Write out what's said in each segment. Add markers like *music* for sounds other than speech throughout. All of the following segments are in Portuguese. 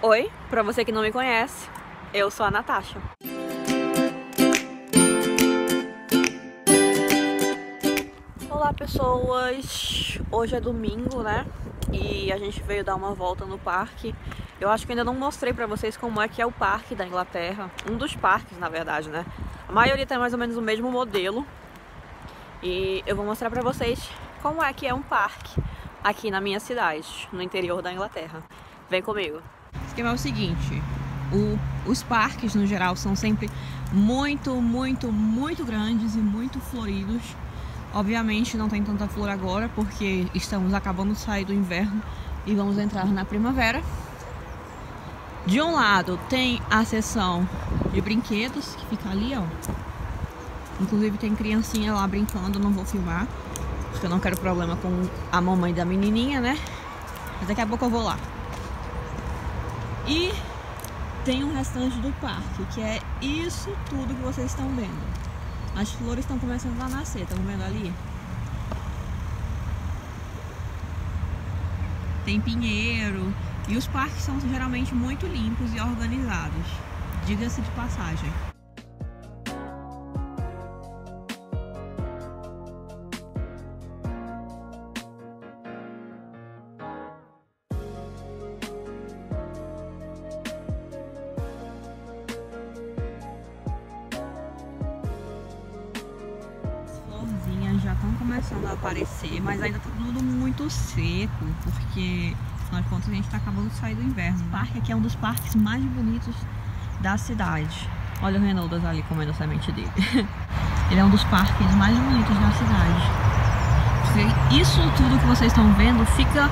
Oi, pra você que não me conhece, eu sou a Natasha. Olá pessoas, hoje é domingo, né? E a gente veio dar uma volta no parque. Eu acho que ainda não mostrei pra vocês como é que é o parque da Inglaterra. Um dos parques, na verdade, né? A maioria tem mais ou menos o mesmo modelo. E eu vou mostrar pra vocês como é que é um parque aqui na minha cidade, no interior da Inglaterra. Vem comigo esquema é o seguinte: o, os parques no geral são sempre muito, muito, muito grandes e muito floridos. Obviamente não tem tanta flor agora porque estamos acabando de sair do inverno e vamos entrar na primavera. De um lado tem a seção de brinquedos que fica ali, ó. Inclusive tem criancinha lá brincando, não vou filmar, porque eu não quero problema com a mamãe da menininha, né? Mas daqui a pouco eu vou lá. E tem o restante do parque, que é isso tudo que vocês estão vendo. As flores estão começando a nascer, estão vendo ali? Tem pinheiro. E os parques são geralmente muito limpos e organizados. Diga-se de passagem. Estão começando a aparecer, mas ainda tá tudo muito seco, porque afinal de contas a gente está acabando de sair do inverno. O parque aqui é um dos parques mais bonitos da cidade. Olha o Renoldas ali comendo a semente dele. *laughs* Ele é um dos parques mais bonitos da cidade. Isso tudo que vocês estão vendo fica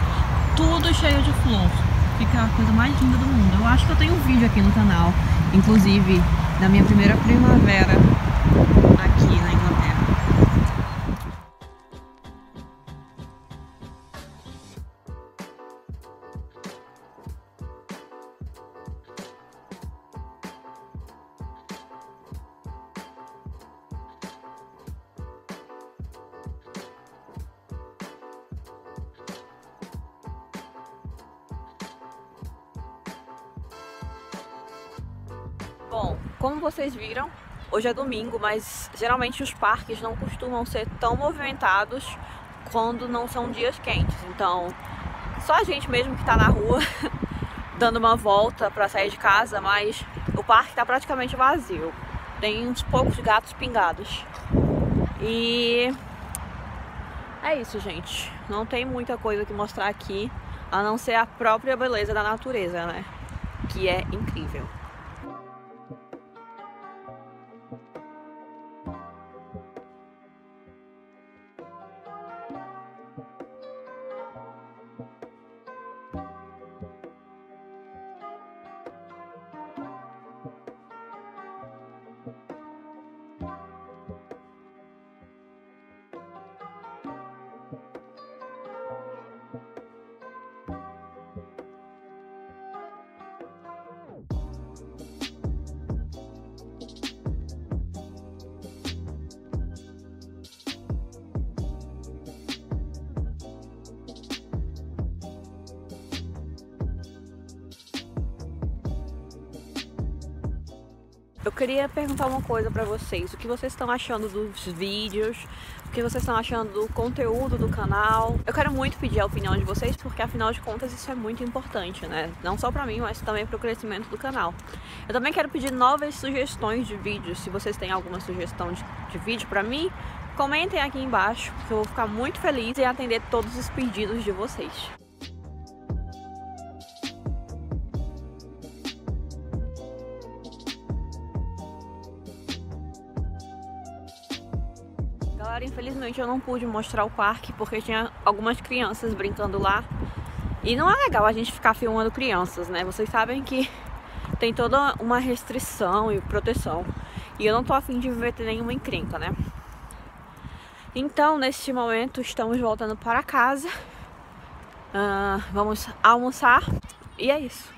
tudo cheio de flor. Fica a coisa mais linda do mundo. Eu acho que eu tenho um vídeo aqui no canal, inclusive da minha primeira primavera aqui na Inglaterra. Como vocês viram, hoje é domingo, mas geralmente os parques não costumam ser tão movimentados quando não são dias quentes. Então, só a gente mesmo que tá na rua *laughs* dando uma volta para sair de casa, mas o parque tá praticamente vazio. Tem uns poucos gatos pingados. E é isso, gente. Não tem muita coisa que mostrar aqui, a não ser a própria beleza da natureza, né? Que é incrível. Eu queria perguntar uma coisa para vocês. O que vocês estão achando dos vídeos? O que vocês estão achando do conteúdo do canal? Eu quero muito pedir a opinião de vocês, porque afinal de contas isso é muito importante, né? Não só para mim, mas também para o crescimento do canal. Eu também quero pedir novas sugestões de vídeos. Se vocês têm alguma sugestão de, de vídeo para mim, comentem aqui embaixo, que eu vou ficar muito feliz em atender todos os pedidos de vocês. Galera, infelizmente eu não pude mostrar o parque porque tinha algumas crianças brincando lá. E não é legal a gente ficar filmando crianças, né? Vocês sabem que tem toda uma restrição e proteção. E eu não tô afim de viver nenhuma encrenca, né? Então, neste momento, estamos voltando para casa. Uh, vamos almoçar. E é isso.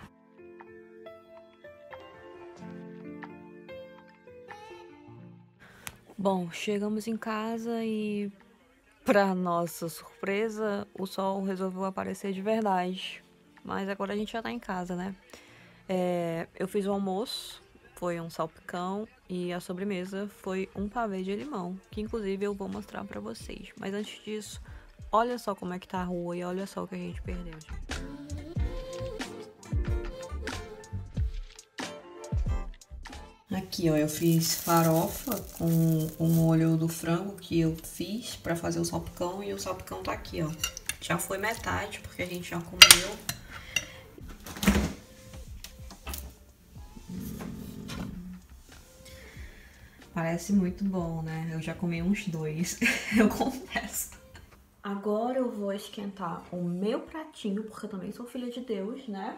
Bom, chegamos em casa e, para nossa surpresa, o sol resolveu aparecer de verdade. Mas agora a gente já tá em casa, né? É, eu fiz o almoço, foi um salpicão e a sobremesa foi um pavê de limão, que inclusive eu vou mostrar pra vocês. Mas antes disso, olha só como é que tá a rua e olha só o que a gente perdeu. Aqui, ó, eu fiz farofa com o molho do frango que eu fiz pra fazer o salpicão e o salpicão tá aqui, ó. Já foi metade, porque a gente já comeu. Parece muito bom, né? Eu já comi uns dois, *laughs* eu confesso. Agora eu vou esquentar o meu pratinho, porque eu também sou filha de Deus, né?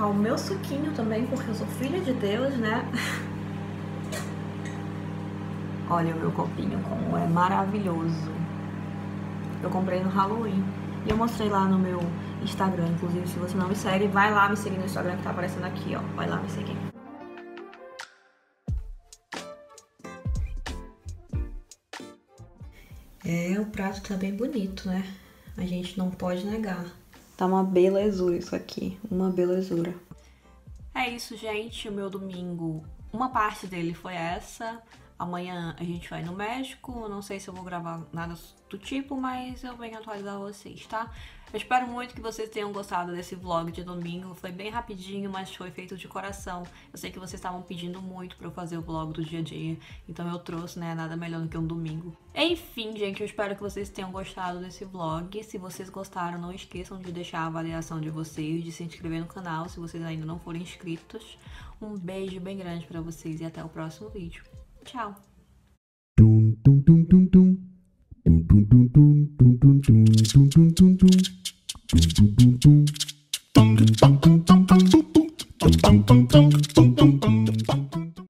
Colocar o meu suquinho também, porque eu sou filha de Deus, né? *laughs* Olha o meu copinho como é maravilhoso. Eu comprei no Halloween. E eu mostrei lá no meu Instagram, inclusive, se você não me segue, vai lá me seguir no Instagram que tá aparecendo aqui, ó. Vai lá me seguir. É, o prato tá bem bonito, né? A gente não pode negar. Tá uma belezura isso aqui, uma belezura. É isso, gente. O meu domingo, uma parte dele foi essa. Amanhã a gente vai no médico, não sei se eu vou gravar nada do tipo, mas eu venho atualizar vocês, tá? Eu espero muito que vocês tenham gostado desse vlog de domingo. Foi bem rapidinho, mas foi feito de coração. Eu sei que vocês estavam pedindo muito pra eu fazer o vlog do dia a dia, então eu trouxe, né? Nada melhor do que um domingo. Enfim, gente, eu espero que vocês tenham gostado desse vlog. Se vocês gostaram, não esqueçam de deixar a avaliação de vocês, de se inscrever no canal se vocês ainda não forem inscritos. Um beijo bem grande pra vocês e até o próximo vídeo. Tchau.